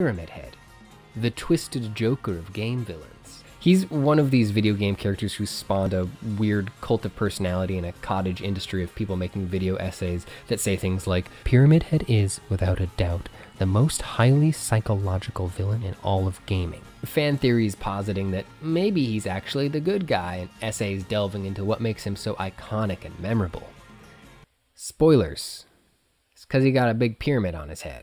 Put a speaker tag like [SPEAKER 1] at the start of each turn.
[SPEAKER 1] Pyramid Head, the twisted joker of game villains. He's one of these video game characters who spawned a weird cult of personality and a cottage industry of people making video essays that say things like Pyramid Head is, without a doubt, the most highly psychological villain in all of gaming. Fan theories positing that maybe he's actually the good guy, and essays delving into what makes him so iconic and memorable. Spoilers. It's because he got a big pyramid on his head.